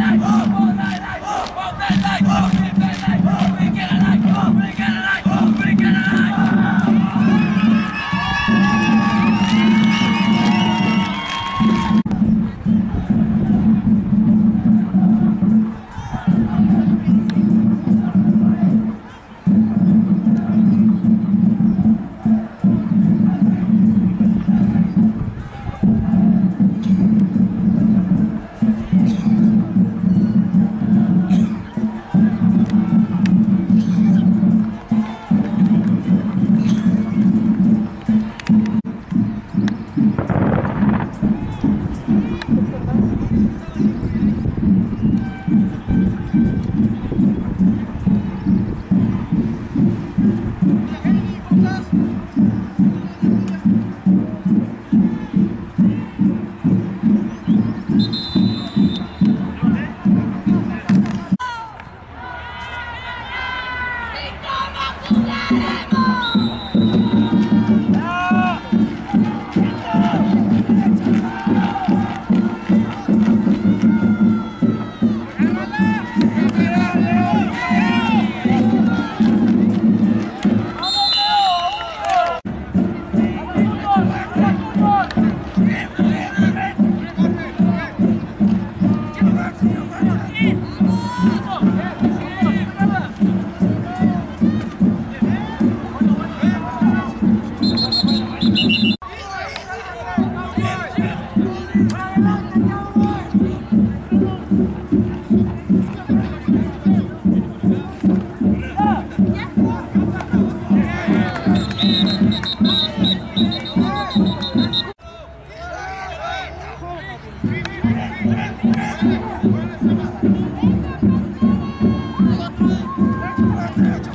Thank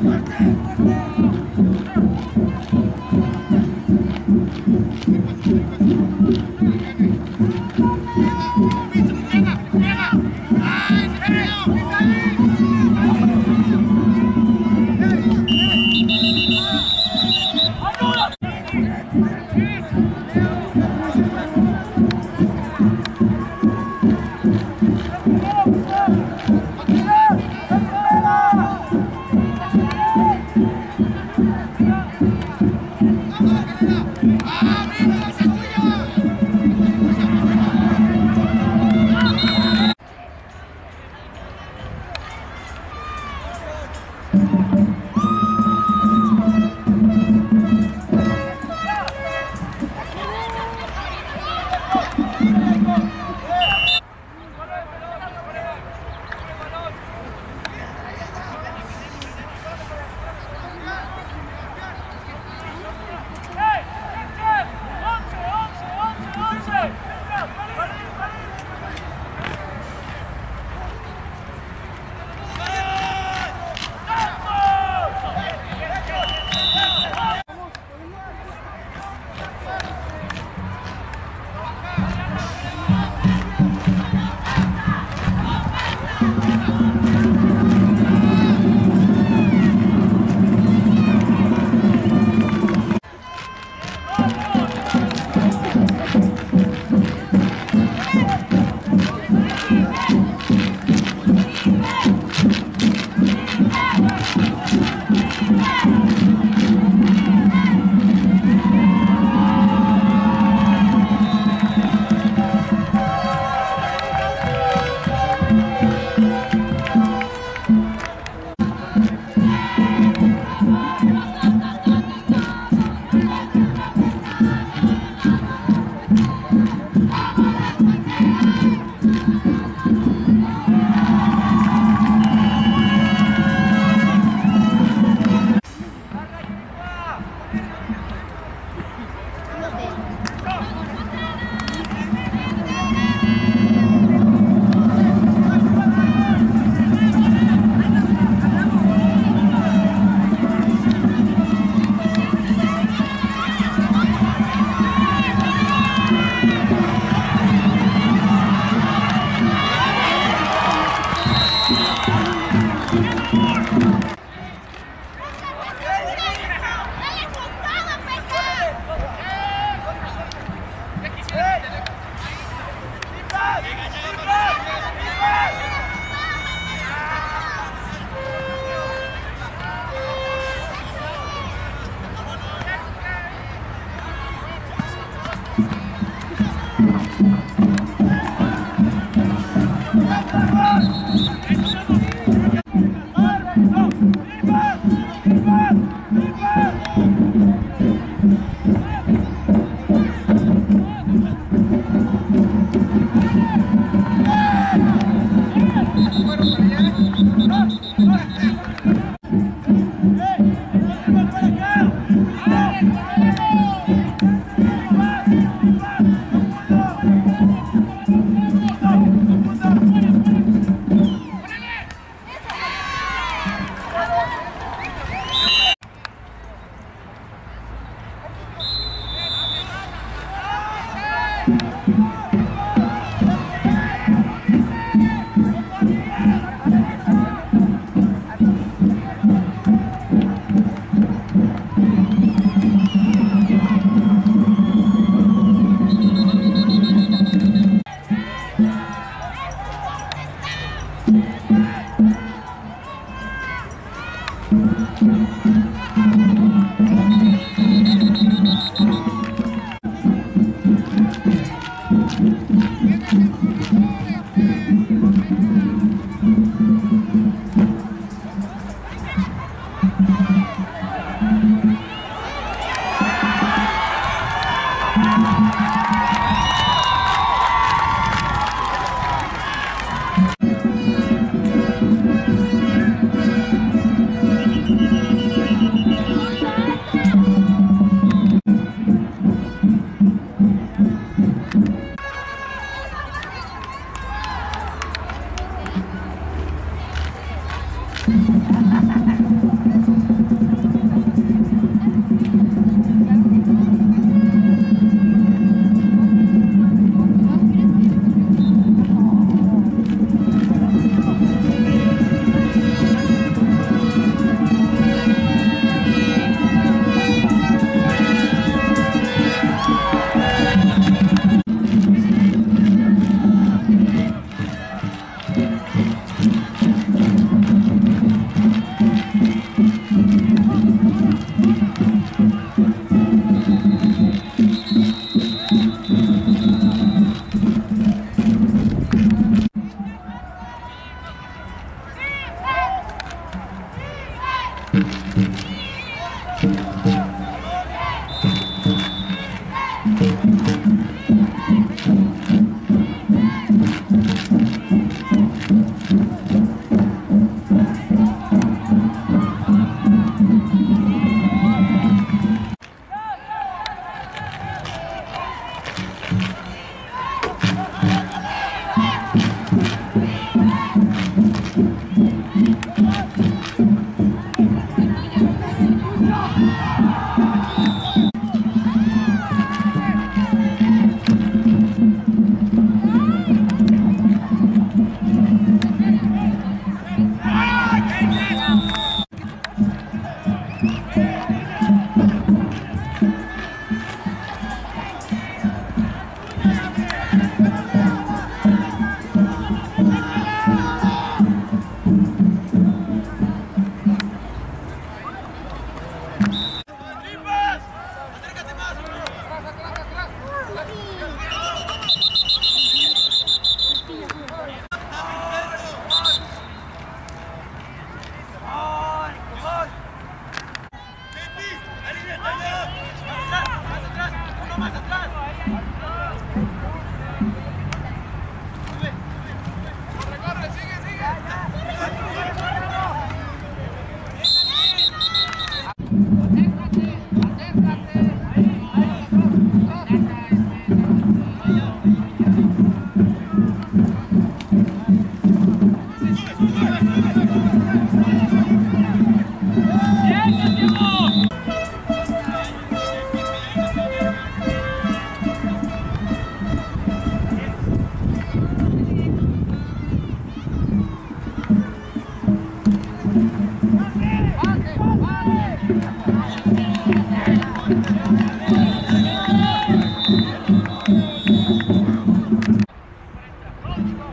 my parents.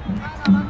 Come on.